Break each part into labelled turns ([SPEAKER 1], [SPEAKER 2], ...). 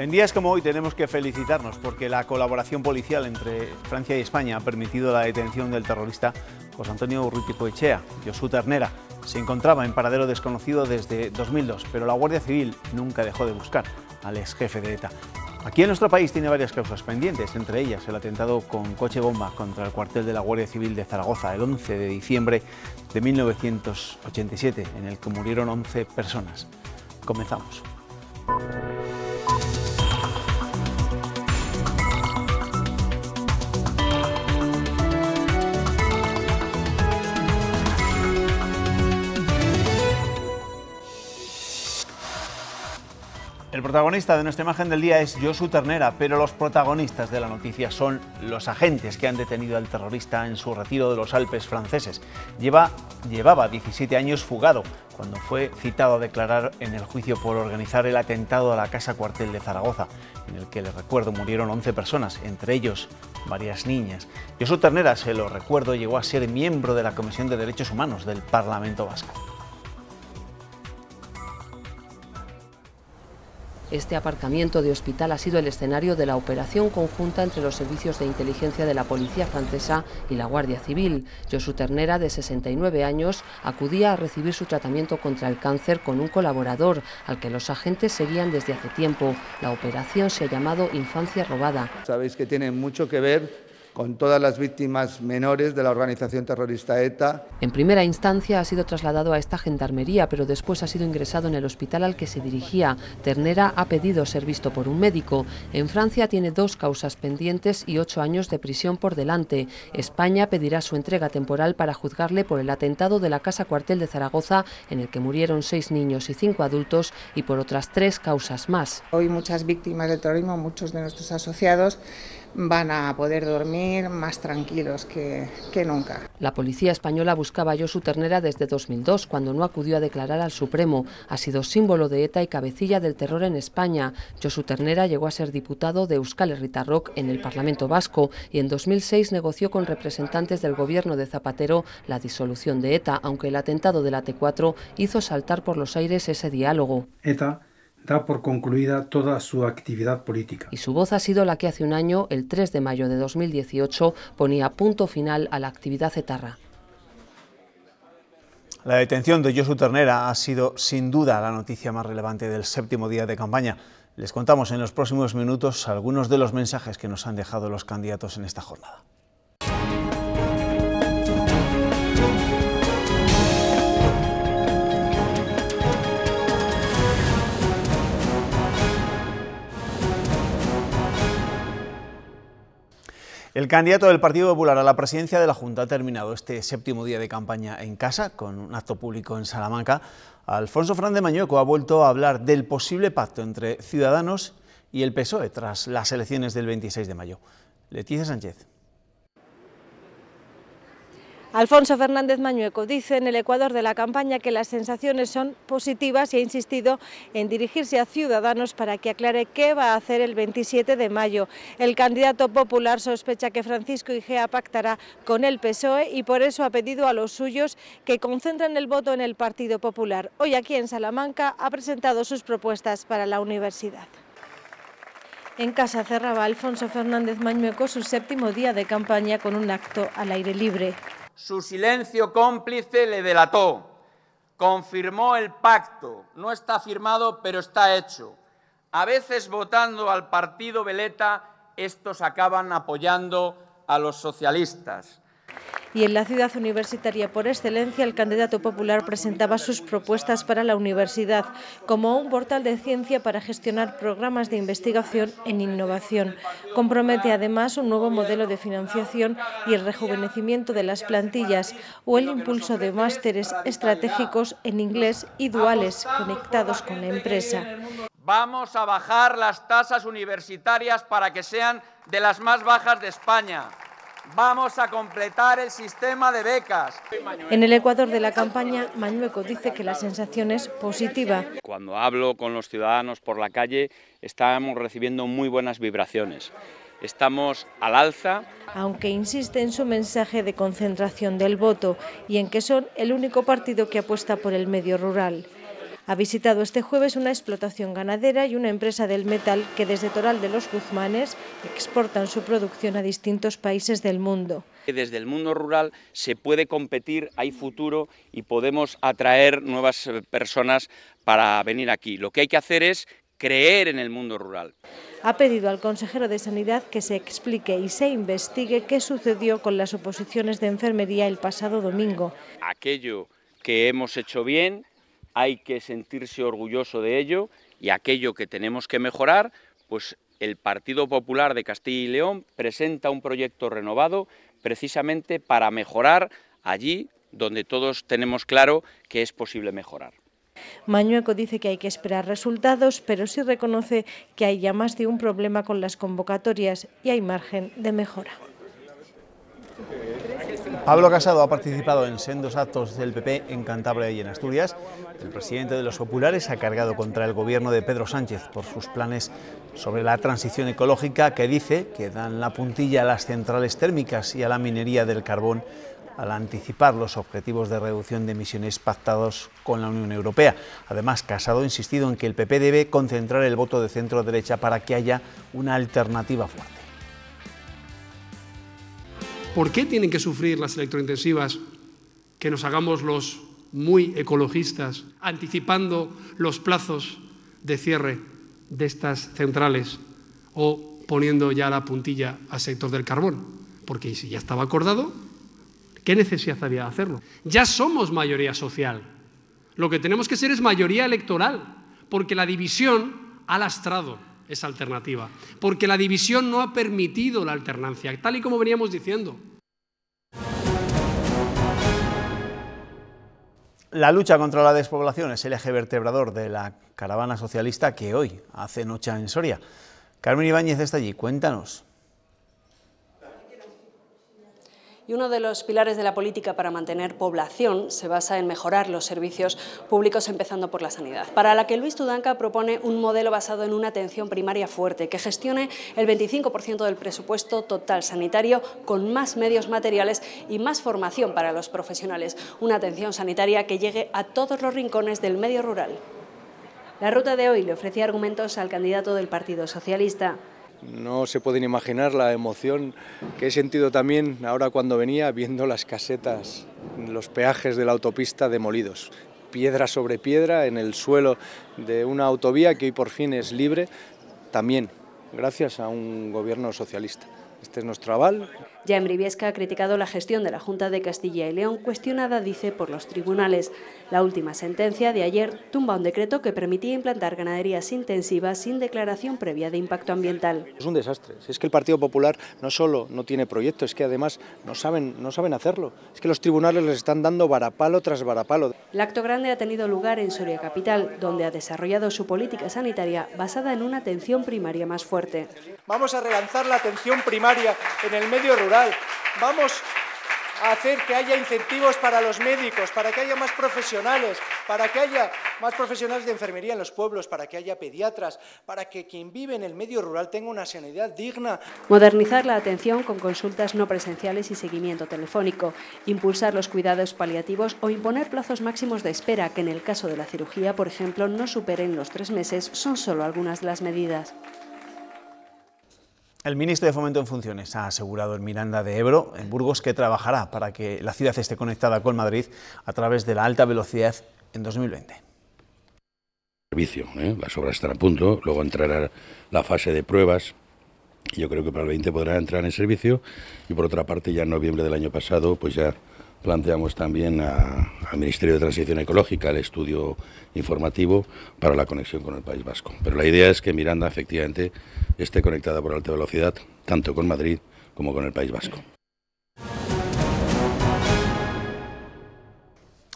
[SPEAKER 1] En días como hoy tenemos que felicitarnos porque la colaboración policial entre Francia y España ha permitido la detención del terrorista José Antonio Urruti Poechea, Josu Ternera. Se encontraba en paradero desconocido desde 2002, pero la Guardia Civil nunca dejó de buscar al ex jefe de ETA. Aquí en nuestro país tiene varias causas pendientes, entre ellas el atentado con coche bomba contra el cuartel de la Guardia Civil de Zaragoza el 11 de diciembre de 1987, en el que murieron 11 personas. Comenzamos. El protagonista de nuestra imagen del día es Josu Ternera, pero los protagonistas de la noticia son los agentes que han detenido al terrorista en su retiro de los Alpes franceses. Lleva, llevaba 17 años fugado cuando fue citado a declarar en el juicio por organizar el atentado a la casa cuartel de Zaragoza, en el que, les recuerdo, murieron 11 personas, entre ellos varias niñas. Josu Ternera, se lo recuerdo, llegó a ser miembro de la Comisión de Derechos Humanos del Parlamento Vasco.
[SPEAKER 2] Este aparcamiento de hospital ha sido el escenario de la operación conjunta entre los servicios de inteligencia de la Policía francesa y la Guardia Civil. Josu Ternera, de 69 años, acudía a recibir su tratamiento contra el cáncer con un colaborador al que los agentes seguían desde hace tiempo. La operación se ha llamado Infancia Robada.
[SPEAKER 3] Sabéis que tiene mucho que ver con todas las víctimas menores de la organización terrorista ETA.
[SPEAKER 2] En primera instancia ha sido trasladado a esta gendarmería, pero después ha sido ingresado en el hospital al que se dirigía. Ternera ha pedido ser visto por un médico. En Francia tiene dos causas pendientes y ocho años de prisión por delante. España pedirá su entrega temporal para juzgarle por el atentado de la Casa Cuartel de Zaragoza, en el que murieron seis niños y cinco adultos, y por otras tres causas más.
[SPEAKER 4] Hoy muchas víctimas del terrorismo, muchos de nuestros asociados, van a poder dormir más tranquilos que, que, nunca.
[SPEAKER 2] La policía española buscaba a Josu Ternera desde 2002, cuando no acudió a declarar al Supremo. Ha sido símbolo de ETA y cabecilla del terror en España. Josu Ternera llegó a ser diputado de Euskal Herritarrok en el Parlamento Vasco y en 2006 negoció con representantes del gobierno de Zapatero la disolución de ETA, aunque el atentado de la T4 hizo saltar por los aires ese diálogo.
[SPEAKER 5] ETA da por concluida toda su actividad política.
[SPEAKER 2] Y su voz ha sido la que hace un año, el 3 de mayo de 2018, ponía punto final a la actividad etarra.
[SPEAKER 1] La detención de Josu Ternera ha sido sin duda la noticia más relevante del séptimo día de campaña. Les contamos en los próximos minutos algunos de los mensajes que nos han dejado los candidatos en esta jornada. El candidato del Partido Popular a la presidencia de la Junta ha terminado este séptimo día de campaña en casa, con un acto público en Salamanca. Alfonso Fernández Mañueco ha vuelto a hablar del posible pacto entre Ciudadanos y el PSOE tras las elecciones del 26 de mayo. Leticia Sánchez.
[SPEAKER 6] Alfonso Fernández Mañueco dice en el Ecuador de la campaña que las sensaciones son positivas y ha insistido en dirigirse a Ciudadanos para que aclare qué va a hacer el 27 de mayo. El candidato popular sospecha que Francisco Igea pactará con el PSOE y por eso ha pedido a los suyos que concentren el voto en el Partido Popular. Hoy aquí en Salamanca ha presentado sus propuestas para la universidad. En casa cerraba Alfonso Fernández Mañueco su séptimo día de campaña con un acto al aire libre.
[SPEAKER 7] Su silencio cómplice le delató. Confirmó el pacto. No está firmado, pero está hecho. A veces votando al partido Veleta, estos acaban apoyando a los socialistas
[SPEAKER 6] y en la ciudad universitaria por excelencia el candidato popular presentaba sus propuestas para la universidad como un portal de ciencia para gestionar programas de investigación en innovación. Compromete además un nuevo modelo de financiación y el rejuvenecimiento de las plantillas o el impulso de másteres estratégicos en inglés y duales conectados con la empresa.
[SPEAKER 7] Vamos a bajar las tasas universitarias para que sean de las más bajas de España. Vamos a completar el sistema de becas.
[SPEAKER 6] En el Ecuador de la campaña, Mañueco dice que la sensación es positiva.
[SPEAKER 8] Cuando hablo con los ciudadanos por la calle, estamos recibiendo muy buenas vibraciones.
[SPEAKER 7] estamos al alza.
[SPEAKER 6] Aunque insiste en su mensaje de concentración del voto y en que son el único partido que apuesta por el medio rural. Ha visitado este jueves una explotación ganadera y una empresa del metal que desde Toral de los Guzmanes exportan su producción a distintos países del mundo.
[SPEAKER 7] Desde el mundo rural se puede competir, hay futuro y podemos atraer nuevas eh, personas para venir aquí. Lo que hay que hacer es creer en el mundo rural.
[SPEAKER 6] Ha pedido al consejero de Sanidad que se explique y se investigue qué sucedió con las oposiciones de enfermería el pasado domingo.
[SPEAKER 7] Aquello que hemos hecho bien hay que sentirse orgulloso de ello y aquello que tenemos que mejorar, pues el Partido Popular de Castilla y León presenta un proyecto renovado precisamente para mejorar allí donde todos tenemos claro que es posible mejorar.
[SPEAKER 6] Mañueco dice que hay que esperar resultados, pero sí reconoce que hay ya más de un problema con las convocatorias y hay margen de mejora.
[SPEAKER 1] Pablo Casado ha participado en sendos actos del PP en Cantabria y en Asturias. El presidente de los populares ha cargado contra el gobierno de Pedro Sánchez por sus planes sobre la transición ecológica que dice que dan la puntilla a las centrales térmicas y a la minería del carbón al anticipar los objetivos de reducción de emisiones pactados con la Unión Europea. Además, Casado ha insistido en que el PP debe concentrar el voto de centro derecha para que haya una alternativa fuerte.
[SPEAKER 8] ¿Por qué tienen que sufrir las electrointensivas que nos hagamos los muy ecologistas, anticipando los plazos de cierre de estas centrales o poniendo ya la puntilla al sector del carbón? Porque si ya estaba acordado, ¿qué necesidad había de hacerlo? Ya somos mayoría social. Lo que tenemos que ser es mayoría electoral, porque la división ha lastrado esa alternativa, porque la división no ha permitido la alternancia, tal y como veníamos diciendo.
[SPEAKER 1] La lucha contra la despoblación es el eje vertebrador de la caravana socialista que hoy hace noche en Soria. Carmen Ibáñez está allí, cuéntanos.
[SPEAKER 9] Y uno de los pilares de la política para mantener población se basa en mejorar los servicios públicos, empezando por la sanidad, para la que Luis Tudanca propone un modelo basado en una atención primaria fuerte, que gestione el 25% del presupuesto total sanitario con más medios materiales y más formación para los profesionales. Una atención sanitaria que llegue a todos los rincones del medio rural. La ruta de hoy le ofrecía argumentos al candidato del Partido Socialista.
[SPEAKER 10] No se pueden imaginar la emoción que he sentido también ahora cuando venía viendo las casetas, los peajes de la autopista demolidos, piedra sobre piedra en el suelo de una autovía que hoy por fin es libre, también gracias a un gobierno socialista. Este es nuestro aval.
[SPEAKER 9] Ya en Briviesca ha criticado la gestión de la Junta de Castilla y León, cuestionada, dice, por los tribunales. La última sentencia de ayer tumba un decreto que permitía implantar ganaderías intensivas sin declaración previa de impacto ambiental.
[SPEAKER 10] Es un desastre. Es que el Partido Popular no solo no tiene proyecto, es que además no saben, no saben hacerlo. Es que los tribunales les están dando varapalo tras varapalo.
[SPEAKER 9] El acto grande ha tenido lugar en Soria Capital, donde ha desarrollado su política sanitaria basada en una atención primaria más fuerte.
[SPEAKER 11] Vamos a relanzar la atención primaria en el medio rural Vamos a hacer que haya incentivos para los médicos, para que haya más profesionales, para que haya más profesionales de enfermería en los pueblos, para que haya pediatras, para que quien vive en el medio rural tenga una sanidad digna.
[SPEAKER 9] Modernizar la atención con consultas no presenciales y seguimiento telefónico, impulsar los cuidados paliativos o imponer plazos máximos de espera que en el caso de la cirugía, por ejemplo, no superen los tres meses, son solo algunas de las medidas.
[SPEAKER 1] El ministro de Fomento en Funciones ha asegurado en Miranda de Ebro, en Burgos, que trabajará para que la ciudad esté conectada con Madrid a través de la alta velocidad en 2020.
[SPEAKER 12] Servicio, ¿eh? las obras están a punto, luego entrará la fase de pruebas. Yo creo que para el 20 podrá entrar en servicio y por otra parte ya en noviembre del año pasado pues ya planteamos también al Ministerio de Transición Ecológica el estudio informativo para la conexión con el País Vasco. Pero la idea es que Miranda efectivamente esté conectada por alta velocidad tanto con Madrid como con el País Vasco.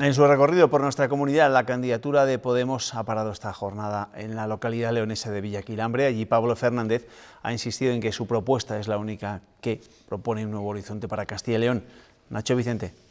[SPEAKER 1] En su recorrido por nuestra comunidad, la candidatura de Podemos ha parado esta jornada en la localidad leonesa de Villaquilambre. Allí Pablo Fernández ha insistido en que su propuesta es la única que propone un nuevo horizonte para Castilla y León. Nacho Vicente.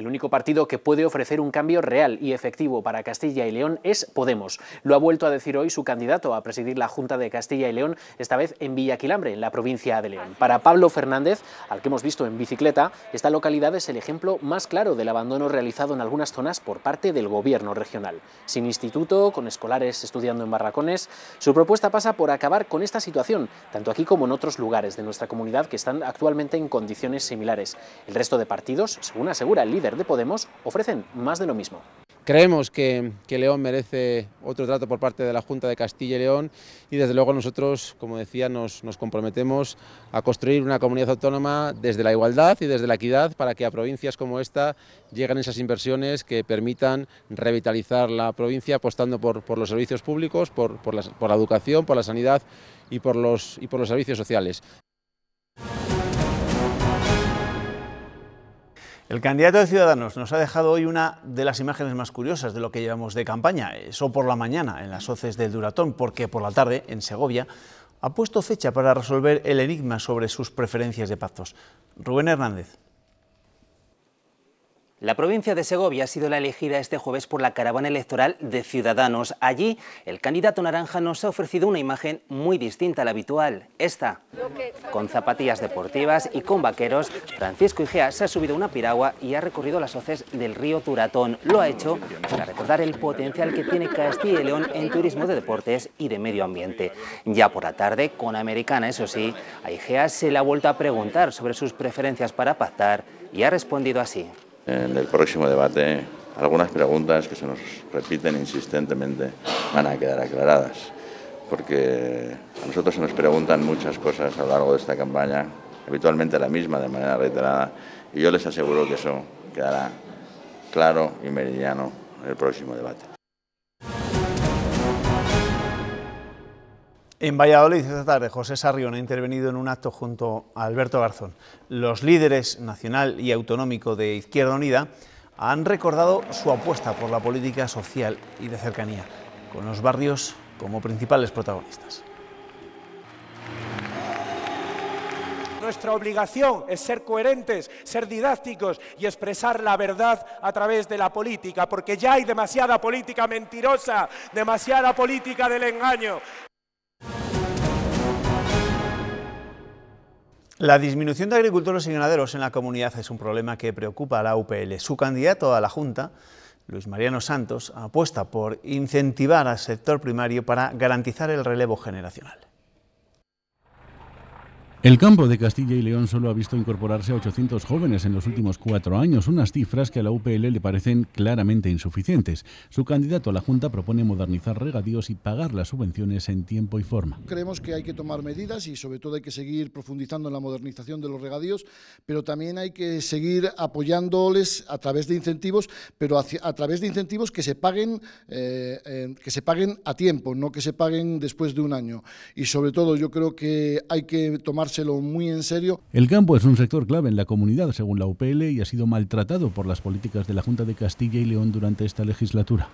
[SPEAKER 13] El único partido que puede ofrecer un cambio real y efectivo para Castilla y León es Podemos. Lo ha vuelto a decir hoy su candidato a presidir la Junta de Castilla y León, esta vez en Villaquilambre, en la provincia de León. Para Pablo Fernández, al que hemos visto en bicicleta, esta localidad es el ejemplo más claro del abandono realizado en algunas zonas por parte del gobierno regional. Sin instituto, con escolares estudiando en barracones, su propuesta pasa por acabar con esta situación, tanto aquí como en otros lugares de nuestra comunidad que están actualmente en condiciones similares. El resto de partidos, según asegura el líder de Podemos, ofrecen más de lo mismo.
[SPEAKER 14] Creemos que, León merece otro trato por parte de la Junta de Castilla y León y desde luego nosotros, como decía, nos, nos, comprometemos a construir una comunidad autónoma desde la igualdad y desde la equidad para que a provincias como esta lleguen esas inversiones que permitan revitalizar la provincia apostando por, por los servicios públicos, por, por, la, por la educación, por la sanidad y por los, y por los servicios sociales.
[SPEAKER 1] El candidato de Ciudadanos nos ha dejado hoy una de las imágenes más curiosas de lo que llevamos de campaña, eso por la mañana en las hoces del Duratón, porque por la tarde en Segovia ha puesto fecha para resolver el enigma sobre sus preferencias de pactos. Rubén Hernández.
[SPEAKER 15] La provincia de Segovia ha sido la elegida este jueves por la caravana electoral de Ciudadanos. Allí, el candidato naranja nos ha ofrecido una imagen muy distinta a la habitual. Esta, con zapatillas deportivas y con vaqueros, Francisco Igea se ha subido una piragua y ha recorrido las hoces del río Turatón. Lo ha hecho para recordar el potencial que tiene Castilla y León en turismo de deportes y de medio ambiente. Ya por la tarde, con Americana, eso sí, a Igea se le ha vuelto a preguntar sobre sus preferencias para pactar y ha respondido así
[SPEAKER 16] en el próximo debate algunas preguntas que se nos repiten insistentemente van a quedar aclaradas, porque a nosotros se nos preguntan muchas cosas a lo largo de esta campaña, habitualmente la misma de manera reiterada, y yo les aseguro que eso quedará claro y meridiano en el próximo debate.
[SPEAKER 1] En Valladolid esta tarde José Sarrión ha intervenido en un acto junto a Alberto Garzón. Los líderes nacional y autonómico de Izquierda Unida han recordado su apuesta por la política social y de cercanía, con los barrios como principales protagonistas.
[SPEAKER 17] Nuestra obligación es ser coherentes, ser didácticos y expresar la verdad a través de la política, porque ya hay demasiada política mentirosa, demasiada política del engaño.
[SPEAKER 1] La disminución de agricultores y ganaderos en la comunidad es un problema que preocupa a la UPL. Su candidato a la Junta, Luis Mariano Santos, apuesta por incentivar al sector primario para garantizar el relevo generacional.
[SPEAKER 18] El campo de Castilla y León solo ha visto incorporarse a 800 jóvenes en los últimos cuatro años, unas cifras que a la UPL le parecen claramente insuficientes. Su candidato a la Junta propone modernizar regadíos y pagar las subvenciones en tiempo y forma.
[SPEAKER 19] Creemos que hay que tomar medidas y sobre todo hay que seguir profundizando en la modernización de los regadíos, pero también hay que seguir apoyándoles a través de incentivos, pero a, través de incentivos que se paguen, eh, que se paguen a tiempo, no que se paguen después de un año. Y sobre todo yo creo que hay que tomar muy en serio.
[SPEAKER 18] El campo es un sector clave en la comunidad, según la UPL, y ha sido maltratado por las políticas de la Junta de Castilla y León durante esta legislatura.